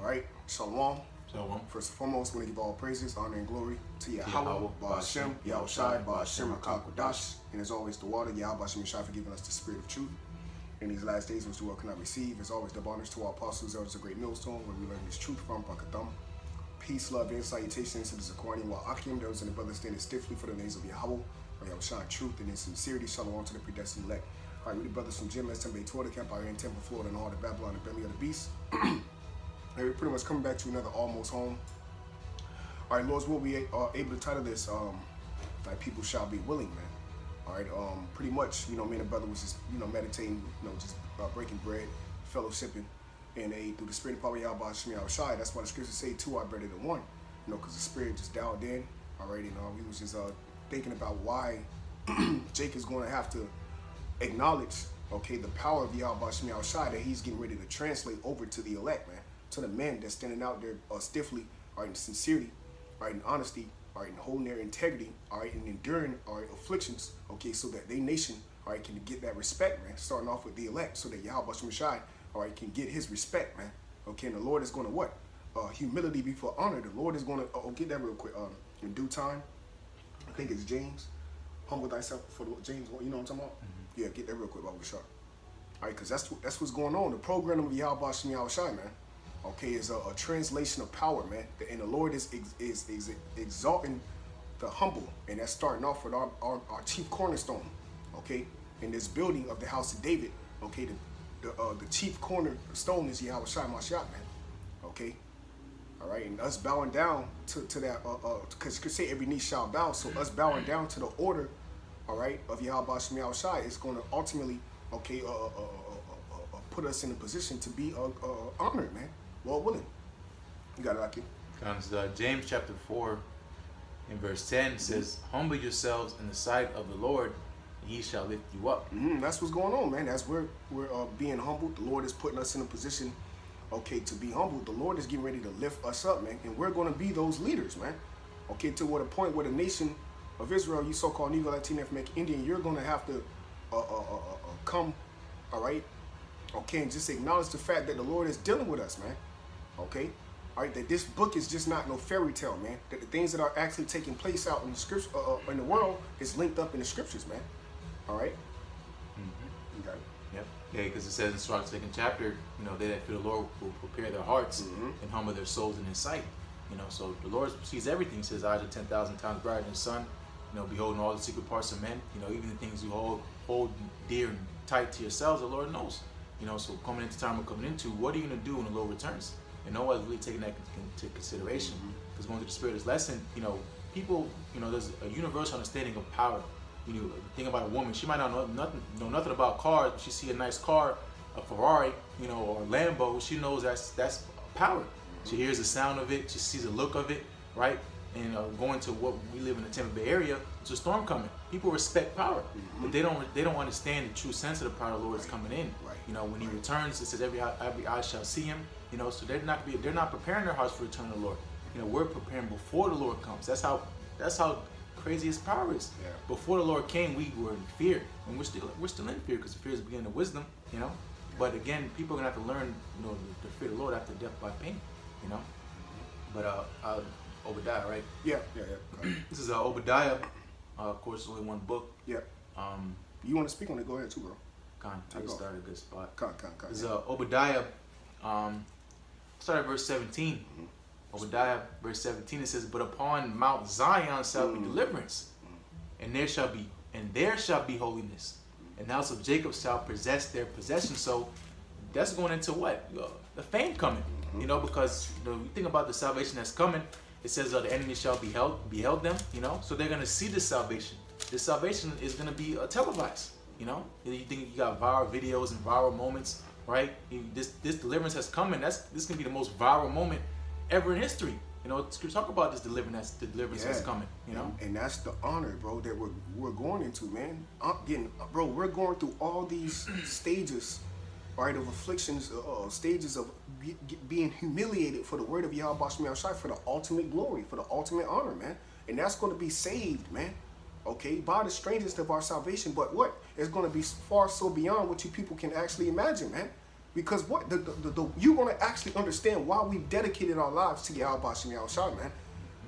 All right, Shalom. Shalom. First and foremost, we want to give all praises, honor, and glory to Yahweh, Ba'ashem, Yahushai, Ba'ashem, Akakwadash, and as always, the water, Yahweh, Ba'ashem, Yahshai, for giving us the spirit of truth. In these last days, which the world cannot receive, as always, the honors to our apostles, elders, a great millstone, where we learn this truth from, Barakatha. Peace, love, and salutations to the Zakwani, while Akim, those and the brothers standing stiffly for the names of Yahweh, or Yahushai, truth and in sincerity, shalom to the predestined elect. All right, we the brothers from Jim, Tempe, Twitter Camp, in Temple, Florida, and all the Babylon, the belly of the beast. we're pretty much coming back to another almost home. All right, Lord's will we are able to title this, um, like people shall be willing, man. All right, um, pretty much, you know, me and the brother was just, you know, meditating, you know, just uh, breaking bread, fellowshipping, and they through the spirit of power, Yahweh Shemi Shai. That's why the scriptures say two are better than one, you know, because the spirit just dialed in. All right, and uh, we was just uh, thinking about why Jake is going to have to acknowledge, okay, the power of Yahweh Shemi Shai that he's getting ready to translate over to the elect, man, to the men that's standing out there uh, stiffly, all right, in sincerity, all right, in honesty, all right, in holding their integrity, all right, and enduring, all right, afflictions, okay, so that they nation, all right, can get that respect, man, starting off with the elect, so that Yahweh Shai, all right, can get his respect, man, okay, and the Lord is going to what? Uh, humility before honor. The Lord is going to, oh, get that real quick, um, in due time, I think it's James, humble thyself for the Lord, James, you know what I'm talking about? Mm-hmm. Yeah, get that real quick, Shah. All right, because that's, that's what's going on. The program of Yahawashi, man, okay, is a, a, translation of power, man. And the Lord is, is, is exalting the humble, and that's starting off with our, our, our, chief cornerstone, okay, in this building of the house of David, okay. The the, uh, the chief cornerstone is Yahawashi Mashiach, man, okay. All right, and us bowing down to, to that, because uh, uh, say every knee shall bow, so us bowing down to the order, all right, of Yahawashi Shai is going to ultimately, okay, uh, put us in a position to be honored, man. Well willing. You got it, Aki. Comes uh, James chapter 4 in verse 10 says, Humble yourselves in the sight of the Lord, and he shall lift you up. Mm, that's what's going on, man. That's where we're uh, being humbled. The Lord is putting us in a position, okay, to be humbled. The Lord is getting ready to lift us up, man. And we're going to be those leaders, man. Okay, to what a point where the nation of Israel, you so-called Negro, Latino, African Indian, you're going to have to uh, uh, uh, uh, come, all right, okay, and just acknowledge the fact that the Lord is dealing with us, man okay? All right, that this book is just not no fairy tale, man. That the things that are actually taking place out in the scripts, uh, uh in the world, is linked up in the scriptures, man. All right. Mm-hmm. Okay. Yep. Yeah, because it says in Sirach second chapter, you know, they that fear the Lord will prepare their hearts mm-hmm. and humble their souls in His sight. You know, so the Lord sees everything. He says, "Eyes are ten thousand times brighter than the sun." You know, beholding all the secret parts of men. You know, even the things you hold hold dear and tight to yourselves, the Lord knows. You know, so coming into time we're coming into, what are you going to do when the Lord returns? And no one's really taking that into consideration. Because mm-hmm. going through the spirit, this lesson, you know, people, you know, there's a universal understanding of power. You know, think about a woman; she might not know nothing, know nothing about cars, but she see a nice car, a Ferrari, you know, or a Lambo, she knows that's that's power. Mm-hmm. She hears the sound of it, she sees the look of it, right? And uh, going to what we live in the Tampa Bay area, it's a storm coming. People respect power, mm-hmm. but they don't they don't understand the true sense of the power of the Lord is coming in. Right. You know, when He returns, it says every eye, every eye shall see Him. You know, so they're not be they're not preparing their hearts for the return of the Lord. You know, we're preparing before the Lord comes. That's how that's how crazy His power is. Yeah. Before the Lord came, we were in fear, and we're still we're still in fear because fear is the beginning of wisdom. You know, but again, people are gonna have to learn, you know, to fear the Lord after death by pain. You know, but uh, uh Obadiah, right? Yeah, yeah, yeah. this is uh, Obadiah. Uh, of course, only one book. Yeah. Um, you want to speak on it? Go ahead too, bro. Con, I started a good spot. Con, con, con. This is uh, Obadiah. Um, start at verse 17. Mm-hmm. Obadiah, verse 17, it says, But upon Mount Zion shall mm-hmm. be deliverance, and there shall be, and there shall be holiness, and the house of Jacob shall possess their possession. So that's going into what? Uh, the fame coming. Mm-hmm. You know, because you know, you think about the salvation that's coming, it says uh, the enemy shall be held, beheld them, you know, so they're going to see this salvation. This salvation is going to be uh, televised, you know. You think you got viral videos and viral moments right? This this deliverance has come, and that's this can be the most viral moment ever in history. You know, talk about this deliverance that's the deliverance yeah. that's coming. You know, and, and, that's the honor, bro, that we're we're going into, man. I'm getting, bro, we're going through all these stages, right, of afflictions, uh, uh, stages of be, being humiliated for the word of Yahweh Shai for the ultimate glory, for the ultimate honor, man. And that's going to be saved, man. Okay, by the strangest of our salvation, but what? It's going to be far so beyond what you people can actually imagine, man. Because what the, the, the, you're gonna actually understand why we've dedicated our lives to Yahweh Shai, man.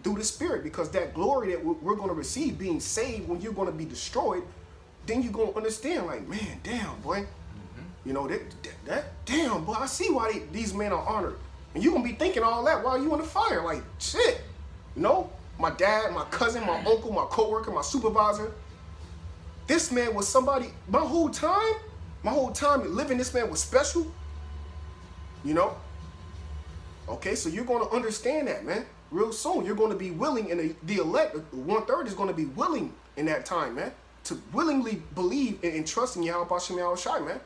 Through the spirit, because that glory that we're, we're gonna receive being saved when you're gonna be destroyed, then you're gonna understand, like, man, damn, boy. You know, that, that, that, damn, boy, I see why they, these men are honored. And you're gonna be thinking all that while you in the fire, like, shit. You know, my dad, my cousin, my uncle, my coworker, my supervisor. This man was somebody, my whole time, my whole time living, this man was special. You know? Okay, so you're going to understand that, man. Real soon, you're going to be willing, and the, the elect, one third is going to be willing in that time, man, to willingly believe and, and trust in Yahawashi, man.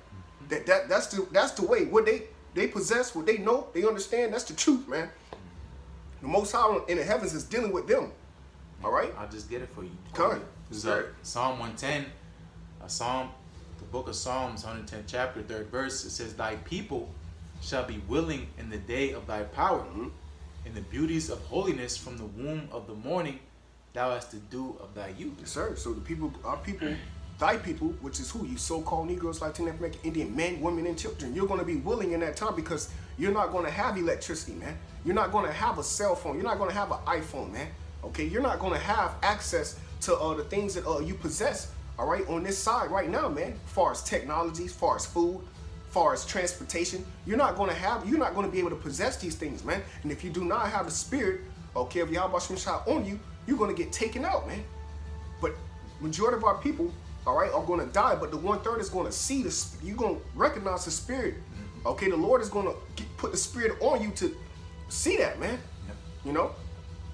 That, that that's the that's the way. What they they possess, what they know, they understand. That's the truth, man. The Most High in the heavens is dealing with them. All right. I'll just get it for you. Come uh, Psalm 110, a psalm, the book of Psalms, 110 chapter, third verse. It says, "Thy people shall be willing in the day of thy power, mm-hmm. in the beauties of holiness from the womb of the morning, thou hast the dew of thy youth." Yes, sir. So the people, our people, thy people, which is who you so-called Negroes, Latino, American, Indian men, women, and children, you're going to be willing in that time because you're not going to have electricity, man. You're not going to have a cell phone. You're not going to have an iPhone, man. Okay, you're not going to have access to uh, the things that uh, you possess. All right, on this side right now, man. Far as technology, far as food, far as transportation, you're not going to have. You're not going to be able to possess these things, man. And if you do not have the spirit, okay, of Yahweh Shah on you, you're going to get taken out, man. But majority of our people, all right, are going to die. But the one third is going to see the. You're going to recognize the spirit. Mm-hmm. Okay, the Lord is going to put the spirit on you to see that, man. Yep. You know?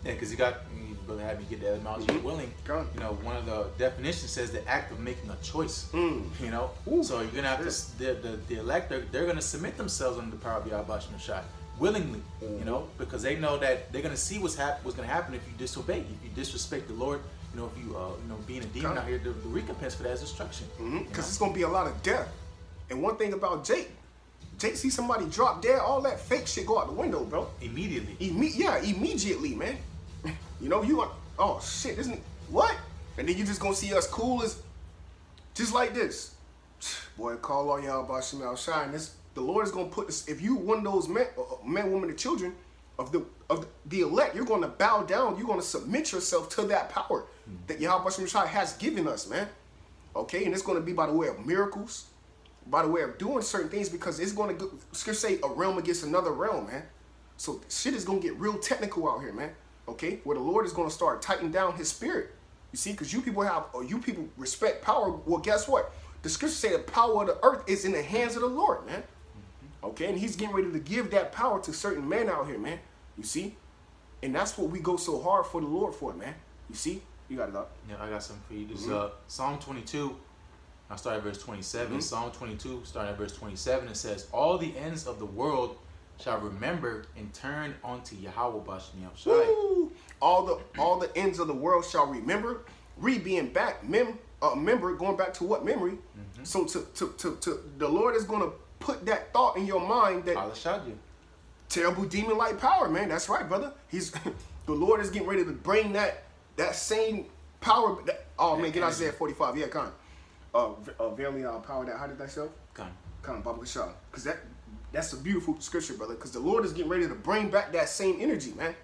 Yeah, because you got you really had me get that amount mm-hmm. willing. You know, one of the definitions says the act of making a choice. Mm. You know, Ooh, so you're gonna have to the the, the elect they're, they're gonna submit themselves under the power of Yahweh Shai willingly. Mm-hmm. You know, because they know that they're gonna see what's hap- what's gonna happen if you disobey, if you disrespect the Lord. You know, if you uh, you know being a demon out here, the, the recompense for that is destruction. Because mm-hmm. it's gonna be a lot of death. And one thing about Jake, Jake see somebody drop dead, all that fake shit go out the window, bro. Immediately. Imme- yeah, immediately, man. you know, you want, oh shit, isn't what? And then you just gonna see us cool as, just like this. Boy, call all y'all about Shemal Shine. This the Lord is gonna put this. If you one of those men, uh, uh, men, women, and children of the of the elect, you're gonna bow down. You're gonna submit yourself to that power that Yahawashi has given us, man. Okay, and it's gonna be by the way of miracles by the way of doing certain things because it's going to go, say a realm against another realm, man. So shit is going to get real technical out here, man. Okay, where the Lord is going to start tightening down His spirit. You see, because you people have, or you people respect power. Well, guess what? The scripture say the power of the earth is in the hands of the Lord, man. Okay, and He's getting ready to give that power to certain men out here, man. You see, and that's what we go so hard for the Lord for, man. You see, you got it up. Yeah, I got something for you. This mm-hmm. uh, Psalm 22 I'll start at verse 27. Mm-hmm. Psalm 22, starting at verse 27, it says, All the ends of the world shall remember and turn unto Yahweh Bashem All the all the ends of the world shall remember. Re being back, mem uh, member, going back to what memory? Mm-hmm. So to, to, to, to the Lord is gonna put that thought in your mind that terrible demon like power, man. That's right, brother. He's the Lord is getting ready to bring that that same power. That, oh man, get Isaiah 45. Yeah, come uh, uh verily uh, power that hideth thyself. Come, come, Baba Shah. Because that that's a beautiful scripture, brother. Because the Lord is getting ready to bring back that same energy, man.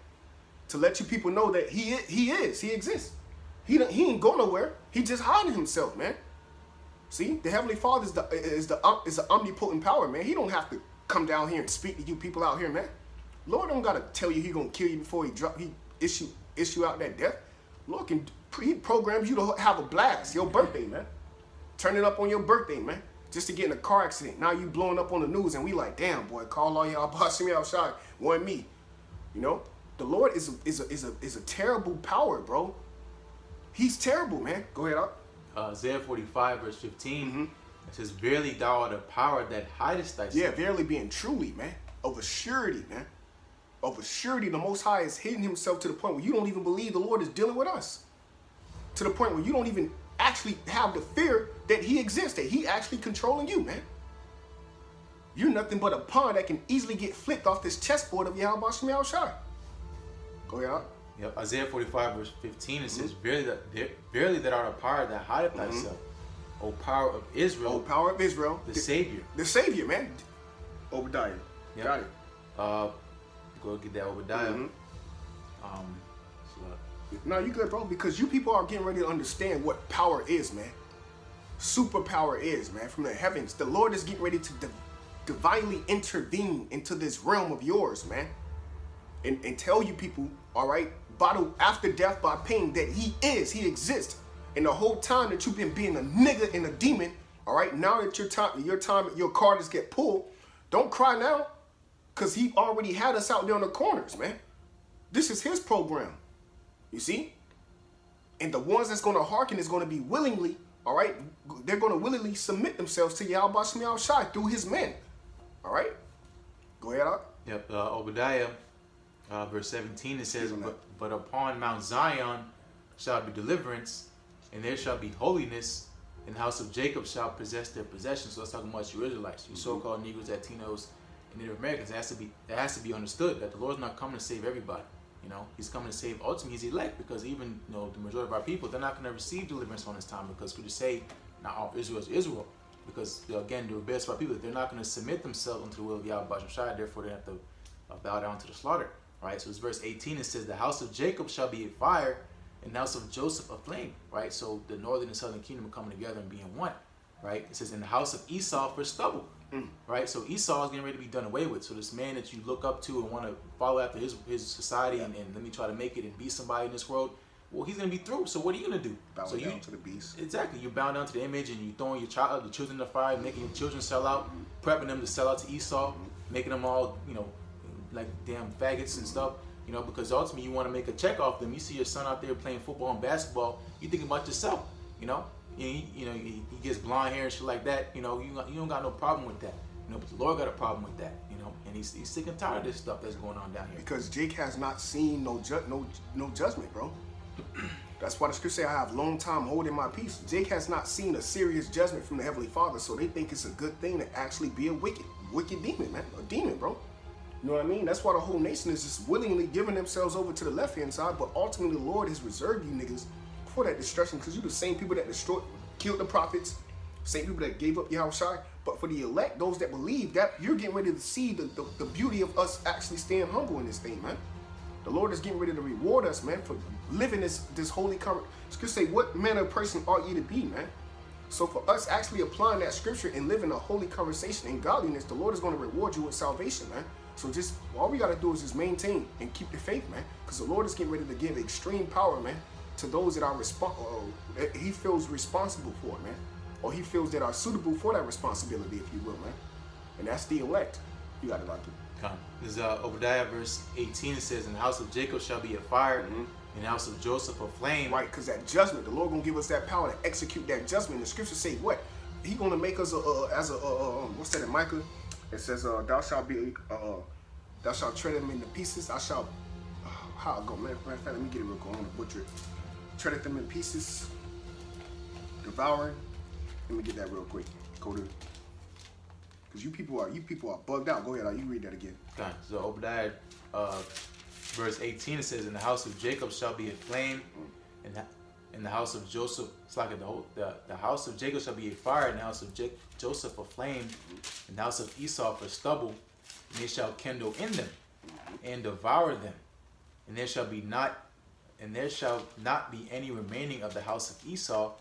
To let you people know that he is, he is, he exists. He he ain't go nowhere. He just hiding himself, man. See, the heavenly Father is the is the um, is the omnipotent power, man. He don't have to come down here and speak to you people out here, man. Lord don't gotta tell you he gonna kill you before he drop he issue issue out that death. Lord can he programs you to have a blast, your birthday, man. Turn it up on your birthday, man. Just to get in a car accident. Now you blowing up on the news and we like, damn, boy, call all y'all boss me outside. One me. You know? The Lord is a, is a, is a, is a terrible power, bro. He's terrible, man. Go ahead, up. Uh, Isaiah 45, verse 15. Mm-hmm. It says, Verily thou art a power that hidest thyself. Yeah, verily being truly, man. Of a surety, man. Of a surety, the Most High is hidden himself to the point where you don't even believe the Lord is dealing with us. To the point where you don't even actually have the fear that he exists, that he actually controlling you, man. You're nothing but a pawn that can easily get flipped off this chessboard of Yahweh Shah. Go ahead. Yep, Isaiah 45, verse 15, it mm-hmm. says, Verily that, verily that art a power that hideth mm-hmm. thyself, O power of Israel. O power of Israel. The, the Savior. The Savior, man. Obadiah. Yep. Got it. Uh, go get that Obadiah. Mm-hmm. Um, so, uh, no, you good, bro. Because you people are getting ready to understand what power is, man. Superpower is, man. From the heavens, the Lord is getting ready to di- divinely intervene into this realm of yours, man, and, and tell you people, all right, bottle after death by pain that He is, He exists, and the whole time that you've been being a nigga and a demon, all right, now that your time, your time, your cards get pulled, don't cry now, cause He already had us out there in the corners, man. This is His program, you see, and the ones that's gonna hearken is gonna be willingly all right? They're to willingly submit themselves to Yahawashi through his men. All right? Go ahead, Doc. Yep, uh, Obadiah, uh, verse 17, it says, but, but upon Mount Zion shall be deliverance, and there shall be holiness, and the house of Jacob shall possess their possessions. So let's talk about you Israelites, you mm-hmm. so-called Negroes, Latinos, and Native Americans. It has to be it has to be understood that the Lord's not coming to save everybody. You know, he's coming to save ultimately his elect because even you know the majority of our people they're not going to receive deliverance on this time because could you say not all Israel is Israel because again the best of our people they're not going to submit themselves unto the will of Yahweh Shai therefore they have to uh, bow down to the slaughter right so it's verse 18 it says the house of Jacob shall be a fire and the house of Joseph a flame right so the northern and southern kingdom are coming together and being one right it says in the house of Esau for stubble Mm. Right? So Esau is getting ready to be done away with. So this man that you look up to and want to follow after his his society yeah. and, and, let me try to make it and be somebody in this world, well, he's gonna be through. So what are you gonna do? Bow so down you, to the beast. Exactly. You bow down to the image and you throwing your child, the children in the fire, making your children sell out, prepping them to sell out to Esau, making them all, you know, like damn faggots and stuff. You know, because ultimately you want to make a check off them. You see your son out there playing football and basketball, you think about yourself. You know, you, you know, he, he gets blonde hair and shit like that. You know, you you don't got no problem with that. You know, but the Lord got a problem with that, you know, and he's, he's sick and tired of this stuff that's going on down here. Because Jake has not seen no ju- no no judgment, bro. that's why the scripture say I have long time holding my peace. Jake has not seen a serious judgment from the Heavenly Father, so they think it's a good thing to actually be a wicked, wicked demon, man. A demon, bro. You know what I mean? That's why the whole nation is just willingly giving themselves over to the left hand side, but ultimately the Lord has reserved you niggas for that destruction because you're the same people that destroyed, killed the prophets, same people that gave up Yahushua. But for the elect, those that believe, that you're getting ready to see the, the, the beauty of us actually staying humble in this thing, man. The Lord is getting ready to reward us, man, for living this this holy cover. It's say, what manner of person ought you to be, man? So for us actually applying that scripture and living a holy conversation in godliness, the Lord is going to reward you with salvation, man. So just all we got to do is just maintain and keep the faith, man. Because the Lord is getting ready to give extreme power, man, to those that are respon- uh, He feels responsible for, man or he feels that are suitable for that responsibility, if you will, man. And that's the elect. You got it like it. Come. This is uh, Obadiah verse 18. It says, "In the house of Jacob shall be a fire, mm-hmm. in the house of Joseph a flame." Right, because that judgment, the Lord gonna give us that power to execute that judgment. The scriptures say what? He gonna make us a, a as a, a, um, what's that in Micah? It says, uh, "Thou shalt be, uh, thou shalt tread them into pieces. I shall." Uh, how I go, man? Matter of fact, let me get it real quick. I'm gonna butcher it. Tread them in pieces, devouring let me get that real quick. Go to because you people are you people are bugged out. Go ahead, you read that again. Okay. So Obadiah, uh, verse 18, it says, "In the house of Jacob shall be a flame, and in the house of Joseph, it's like the whole, the, the house of Jacob shall be a fire, and the house of J- Joseph a flame, and the house of Esau for stubble, and they shall kindle in them, and devour them, and there shall be not, and there shall not be any remaining of the house of Esau."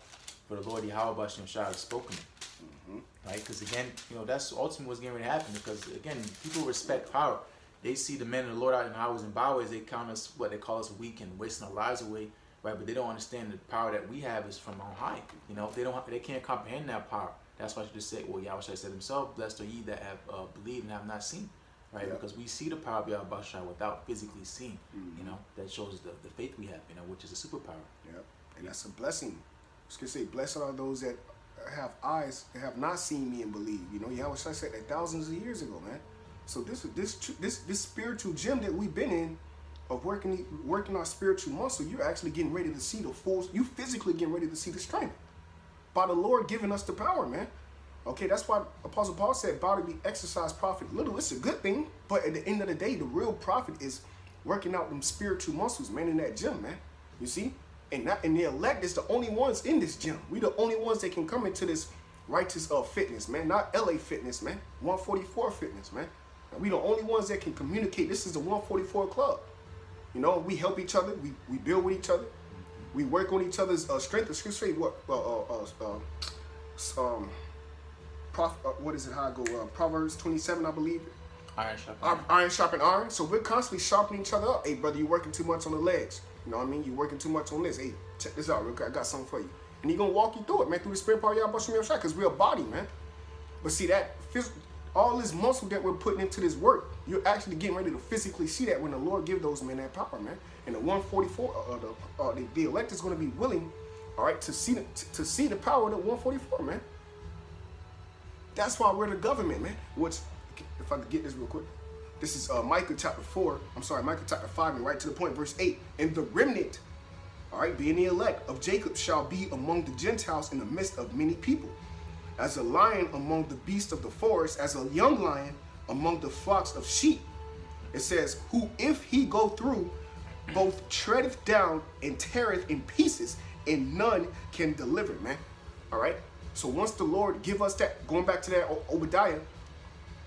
for the Lord Yahweh Hashem Shah has spoken. Mm-hmm. Right? Because again, you know, that's ultimately what's going to happen. Because again, people respect power. They see the men of the Lord out in highways and byways. They count us what they call us weak and wasting our lives away. Right? But they don't understand the power that we have is from on high. You know, if they don't, they can't comprehend that power. That's why you just say, well, Yahweh said himself, blessed are ye that have uh, believed and have not seen. Right? Yeah. Because we see the power of Yahweh without physically seeing. Mm-hmm. You know, that shows the, the faith we have, you know, which is a superpower. Yeah. And that's a blessing it's gonna say, blessed are those that have eyes that have not seen me and believe. You know, Yahweh I said that thousands of years ago, man. So this this this this spiritual gym that we've been in of working working our spiritual muscle, you're actually getting ready to see the full. You physically getting ready to see the strength by the Lord giving us the power, man. Okay, that's why Apostle Paul said, "Body be exercise profit little." It's a good thing, but at the end of the day, the real profit is working out them spiritual muscles, man, in that gym, man. You see, and not and the elect is the only ones in this gym. We the only ones that can come into this righteous uh, fitness, man. Not LA fitness, man. 144 fitness, man. And we the only ones that can communicate. This is the 144 club. You know, we help each other. We, we build with each other. We work on each other's uh, strength. Excuse me, what? Uh, uh, uh, um, prof, uh, what is it? How I go? Uh, Proverbs 27, I believe. Iron sharp. Iron, iron sharpen iron. So we're constantly sharpening each other up. Hey, brother, you working too much on the legs. You know what I mean? You working too much on this. Hey, check this out. real quick. I got something for you. And he gonna walk you through it, man, through the spirit power y'all bust me shot, because we're a body, man. But see that all this muscle that we're putting into this work, you're actually getting ready to physically see that when the Lord give those men that power, man. And the 144, uh, uh, the, uh, the, the elect is going to be willing, all right, to see the, to, see the power of the 144, man. That's why we're the government, man. Which, if I could get this real quick, this is uh, Micah chapter 4, I'm sorry, Micah chapter 5, and right to the point, verse 8. And the remnant, all right, being the elect of Jacob, shall be among the Gentiles in the midst of many people as a lion among the beasts of the forest, as a young lion among the flocks of sheep. It says, who if he go through, both treadeth down and teareth in pieces, and none can deliver, man. All right. So once the Lord give us that, going back to that Obadiah,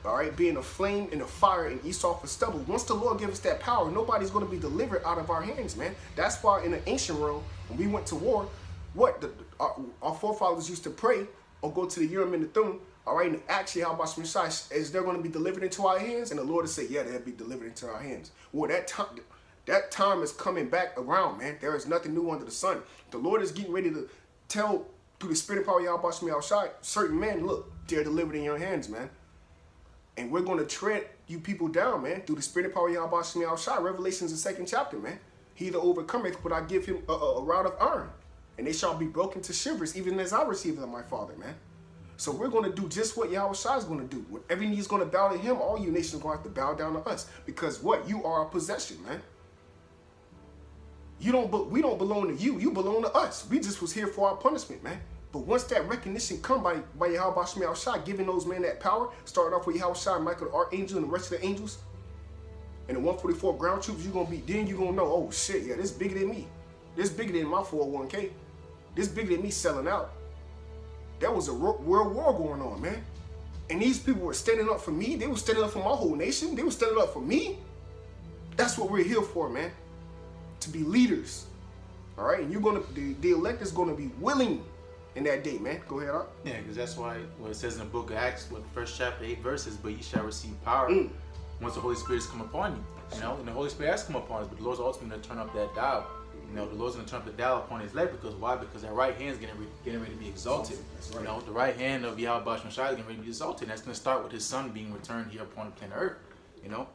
all right, being a flame and a fire and Esau for stubble. Once the Lord gives us that power, nobody's going to be delivered out of our hands, man. That's why in the ancient world, when we went to war, what the, our, our forefathers used to pray or go to the Urim and the Thummim, all right, and actually, how about some size? Is they're going to be delivered into our hands? And the Lord will say, yeah, they'll be delivered into our hands. Well, that time, that time is coming back around, man. There is nothing new under the sun. The Lord is getting ready to tell through the spirit of power, y'all watch me outside, certain men, look, they're delivered in your hands, man. And we're going to tread you people down, man, through the spirit of power, y'all watch me outside. Revelation's the second chapter, man. He that overcometh, but I give him a, a, a rod of iron and they shall be broken to shivers, even as I receive them, my Father, man. So we're going to do just what Yahawashi is going to do. When every knee is going to bow to him, all you nations are going to have to bow down to us. Because what? You are our possession, man. You don't, we don't belong to you. You belong to us. We just was here for our punishment, man. But once that recognition come by, by Yahawashi, Shai, giving those men that power, starting off with Yahawashi, Michael the Archangel, and the rest of the angels, and the 144 ground troops, you're going to be, then you're going to know, oh shit, yeah, this bigger than me. This bigger than my 401k. This bigger than me selling out. There was a world war going on, man. And these people were standing up for me. They were standing up for my whole nation. They were standing up for me. That's what we're here for, man. To be leaders. All right? And you're going to, the, the elect is going to be willing in that day, man. Go ahead, up. Yeah, because that's why what it says in the book of Acts, what first chapter, eight verses, but ye shall receive power mm. once the Holy Spirit has come upon you. You know, and the Holy Spirit has come upon us, but the Lord's ultimately going to turn up that dial you know, the Lord's going to turn up the dial upon his leg because why? Because that right hand is getting, re- getting ready to be exalted. Right. You know, the right hand of Yahweh Bash Mashai is getting ready to be exalted. And that's going to start with his son being returned here upon the planet Earth. You know,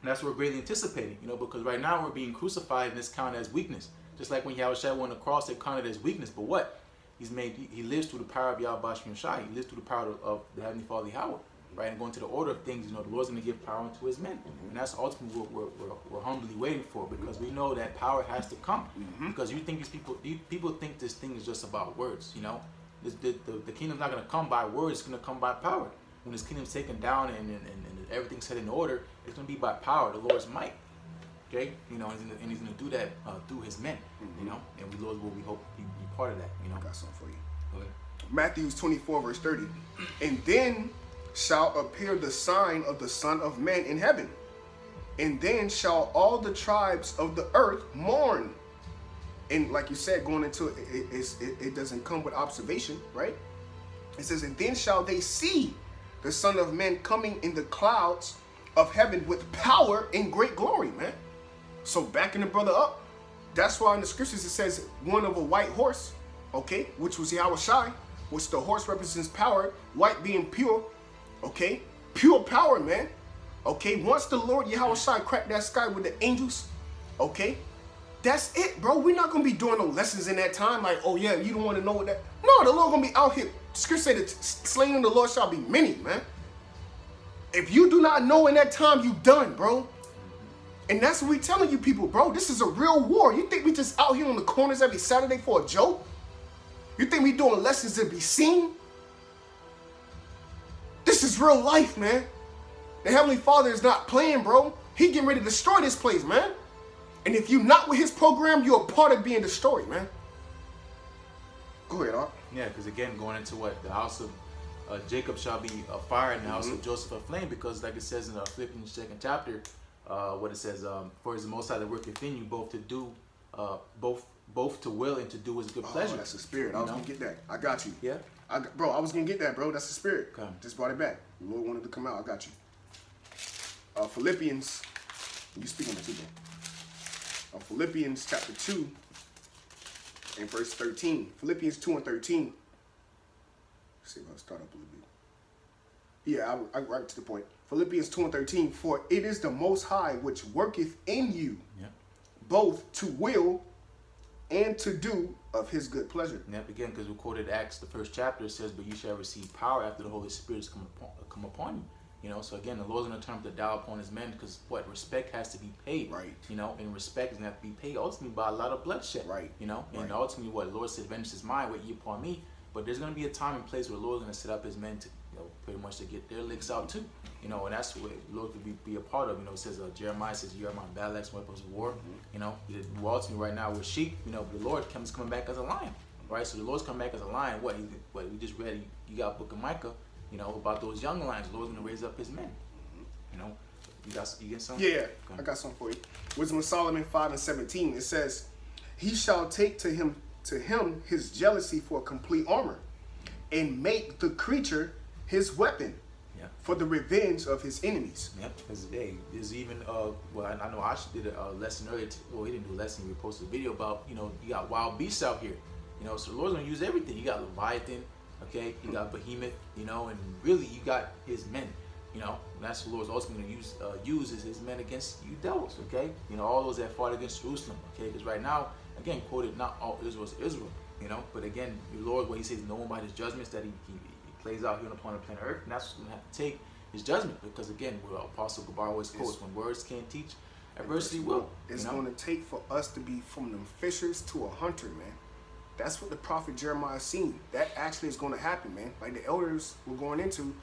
and that's what we're greatly anticipating. You know, because right now we're being crucified and it's counted as weakness. Just like when Yahawashi went across, it counted as weakness. But what? He's made. He, lives through the power of Yahweh Mashai. He lives through the power of, of the Heavenly Father Yahweh right? And going to the order of things, you know, the Lord's going to give power unto his men. Mm-hmm. And that's ultimately what we're, we're, we're, humbly waiting for because we know that power has to come. Mm-hmm. Because you think these people, these people think this thing is just about words, you know? This, the, the, the kingdom's not going to come by words, it's going to come by power. When this kingdom's taken down and, and, and, and everything's set in order, it's going to be by power, the Lord's might. Okay? You know, and he's going to do that uh, through his men, mm-hmm. you know? And we, Lord, will we hope be, be part of that, you know? I got something for you. Matthew 24, verse 30. And then shall appear the sign of the Son of Man in heaven. And then shall all the tribes of the earth mourn. And like you said, going into it, it, it, it doesn't come with observation, right? It says, and then shall they see the Son of Man coming in the clouds of heaven with power and great glory, man. So backing the brother up, that's why in the scriptures it says one of a white horse, okay, which was Yahawashi, which the horse represents power, white being pure, Okay? Pure power, man. Okay? Once the Lord Yahweh cracked that sky with the angels, okay? That's it, bro. We're not gonna be doing no lessons in that time. Like, oh yeah, you don't want to know what that. No, the Lord gonna be out here. Scripture say that slain in the Lord shall be many, man. If you do not know in that time, you done, bro. And that's what we telling you people, bro. This is a real war. You think we just out here on the corners every Saturday for a joke? You think we doing lessons to be seen? This is real life, man. The Heavenly Father is not playing, bro. He getting ready to destroy this place, man. And if you're not with his program, you're a part of being destroyed, man. Go ahead, Art. Yeah, because again, going into what the house of uh, Jacob shall be a fire, and the house Mm-hmm. of Joseph a flame, because like it says in uh, Philippians second chapter, uh, what it says, um, for is the Most High that work within you, both to do, uh, both both to will and to do his good Oh, pleasure. that's the spirit. I was know? gonna get that. I got you. Yeah. I got, bro, I was gonna get that, bro. That's the spirit. Okay. Just brought it back. The Lord wanted to come out. I got you. Uh, Philippians. You speaking to bro? Uh, Philippians chapter two and verse thirteen. Philippians two and thirteen. Let's see if I start up a little bit. Yeah, I, I right to the point. Philippians two and thirteen. For it is the Most High which worketh in you, Yeah. both to will and to do of His good pleasure. That again, because we quoted Acts, the first chapter, says, "But you shall receive power after the Holy Spirit has come upon, come upon you." You know, so again, the Lord's going to turn up the dial upon His men, because what respect has to be paid, Right. You know, and respect is going to have to be paid ultimately by a lot of bloodshed, Right. You know, and Right. ultimately, what the Lord said, "Vengeance is mine, wait ye upon me." But there's going to be a time and place where the Lord's going to set up His men to, you know, pretty much to get their licks out too. You know, and that's what the Lord could be, be a part of. You know, it says uh, Jeremiah says, "You are my battle axe, weapons of war." You know, the ultimately right now we're sheep. You know, but the Lord comes coming back as a lion right? So the Lord's coming back as a lion. What? He, what we just read. You got Book of Micah. You know about those young lions. The Lord's gonna raise up His men. You know, you got you get something? Yeah, yeah. Okay. I got something for you. Wisdom of Solomon five and seventeen. It says, "He shall take to him to him his jealousy for a complete armor, and make the creature his weapon Yeah. for the revenge of his enemies." Yep, because hey, there's even uh, well, I I know Ash did a lesson earlier. T- well, he didn't do a lesson. He posted a video about you know you got wild beasts out here. You know, so the Lord's gonna use everything. You got Leviathan, okay. You got Behemoth, you know, and really you got His men. You know, and that's the Lord's ultimately gonna use uh, uses His men against you devils, okay. You know, all those that fought against Jerusalem, okay. Because right now, again, quoted, not all Israel is Israel. You know, but again, the Lord, what He says, no one by His judgments that He, he, he plays out here upon the planet Earth, and that's what's gonna have to take his judgment because again, what Apostle Gabar always quotes: "When words can't teach, adversity will." It's you know? going to take for us to be from them fishers to a hunter, man. That's what the prophet Jeremiah seen. That actually is going to happen, man. Like the elders were going into,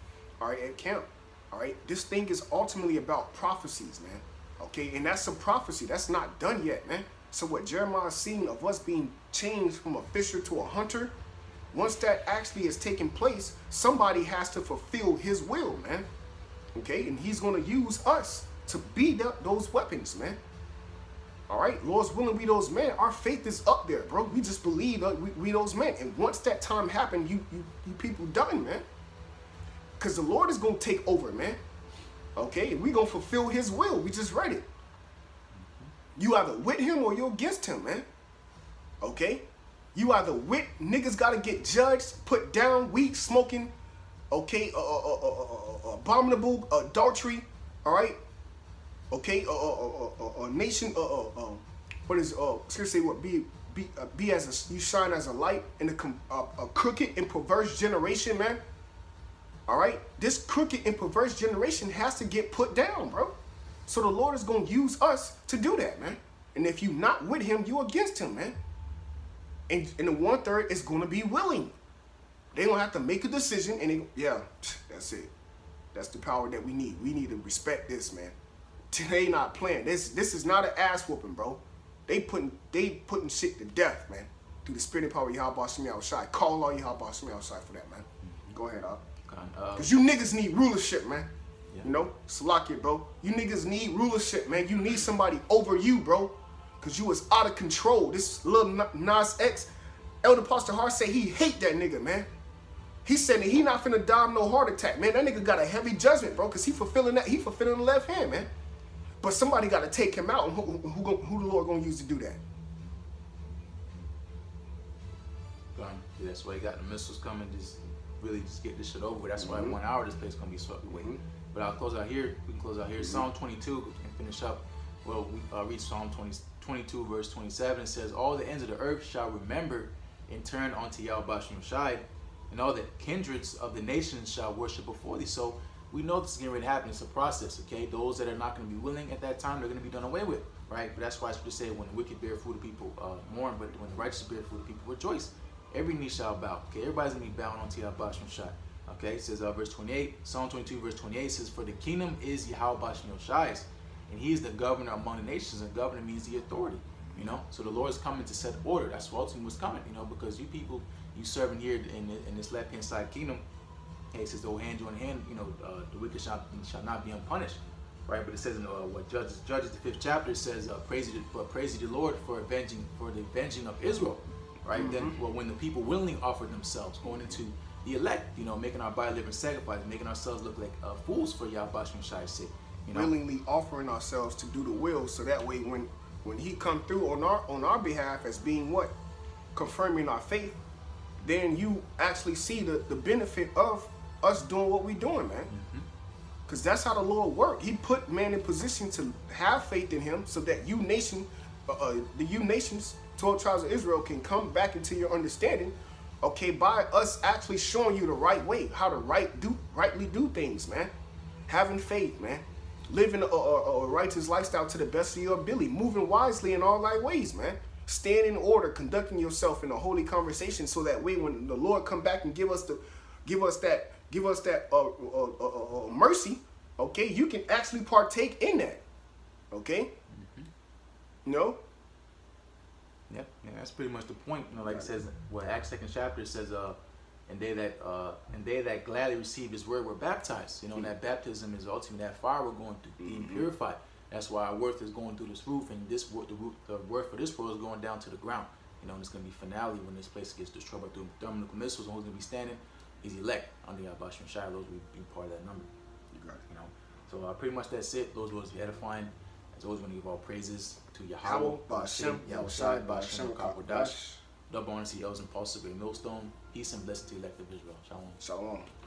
all right, at camp. All right, this thing is ultimately about prophecies, man. Okay, and that's a prophecy. That's not done yet, man. So what Jeremiah's seeing of us being changed from a fisher to a hunter, once that actually is taking place, somebody has to fulfill his will, man. Okay, and he's going to use us to beat up those weapons, man. All right, Lord's willing, we those men. Our faith is up there, bro. We just believe uh, we, we those men. And once that time happened, you you, you people done, man. Because the Lord is going to take over, man. Okay, we going to fulfill his will. We just read it. You either with him or you against him, man. Okay? You either with niggas got to get judged, put down, weed smoking, okay, uh, uh, uh, uh, uh, abominable adultery, all right? Okay, uh, uh, uh, uh, uh, nation, uh, uh, uh, what is, uh, seriously, what be, be, uh, be as a, you shine as a light in a, uh, a crooked and perverse generation, man. All right, this crooked and perverse generation has to get put down, bro. So the Lord is gonna use us to do that, man. And if you not with Him, you against Him, man. And and the one third is gonna be willing. They gonna have to make a decision, and they, yeah, that's it. That's the power that we need. We need to respect this, man. They not playing. This this is not an ass whooping, bro. They putting they putting shit to death, man. Through the spirit and power of Yahweh Shemi outside. Call all Yahweh Shemi outside for that, man. Go ahead, Al. Uh, Cause you niggas need rulership, man. Yeah. You know, Salakia, bro. You niggas need rulership, man. You need somebody over you, bro. Cause you was out of control. This Lil Nas X, Elder Pastor Hart said he hate that nigga, man. He said that he not finna die of no heart attack, man. That nigga got a heavy judgment, bro. Cause he fulfilling that. He fulfilling the left hand, man. But somebody got to take him out, and who, who, who, who the Lord gonna use to do that? that's why he got the missiles coming. Just really just get this shit over. That's why in one hour this place gonna be swept away. But I'll close out here. We can close out here. Psalm 22 and finish up. Well, we uh, read Psalm 20, 22 verse 27. It says, "All the ends of the earth shall remember and turn unto Yahweh Shai, and all the kindreds of the nations shall worship before thee." So we know this is getting ready to happen. It's a process, okay? Those that are not going to be willing at that time, they're going to be done away with, right? But that's why it's to say, when the wicked bear fruit, the people uh, mourn, but when the righteous bear fruit, the people rejoice. Every knee shall bow. Okay, everybody's gonna be bowing unto Yahweh Shai. Okay, it says uh, verse 28, Psalm 22, verse 28 says, For the kingdom is Yahweh Shai's, and he is the governor among the nations, and governor means the authority. You know, so the Lord is coming to set order. That's what ultimately was coming. You know, because you people you serving here in, in this left hand side kingdom, hey, it says, "Oh, hand join hand, you know, uh, the wicked shall, shall not be unpunished." Right, but it says in uh, what Judges, Judges the fifth chapter it says, uh, "Praise you, but praise you the Lord for avenging, for the avenging of Israel." Right, mm-hmm. then well, when the people willingly offered themselves, going into the elect, you know, making our body living sacrifice, making ourselves look like uh, fools for Yahweh Shai sake. You know? Willingly offering ourselves to do the will, so that way when when He come through on our on our behalf as being what confirming our faith, then you actually see the the benefit of us doing what we're doing, man. Because mm-hmm. that's how the Lord worked. He put man in position to have faith in Him, so that you nation, uh, uh, the you nations, twelve tribes of Israel, can come back into your understanding okay, by us actually showing you the right way, how to right do rightly do things, man. Having faith, man. Living a, a, a righteous lifestyle to the best of your ability, moving wisely in all thy ways, man. Stand in order, conducting yourself in a holy conversation, so that way when the Lord come back and give us the, give us that, give us that uh, uh, uh, uh mercy, okay, you can actually partake in that, okay. Mm-hmm. Know, Yep, yeah, that's pretty much the point. You know, like it says, what Acts second chapter says, uh, and they that uh, and they that gladly receive His word were baptized. You know, mm-hmm. that baptism is ultimately that fire we're going through, being mm-hmm. purified. That's why our worth is going through this roof, and this the, roof, the worth for this world is going down to the ground. You know, and it's going to be finale when this place gets destroyed by thermal missiles. And who's going to be standing? Is elect under Yabashim Shai. Those will be part of that number. You got it. You know, so uh, pretty much that's it. Those was edifying. As always, want to give all praises to Yahweh, Bashem, Yahushai, Bashem, Kakodash, double honor to Yells and Great Millstone, peace and blessing to the elect of Israel. Shalom. Shalom.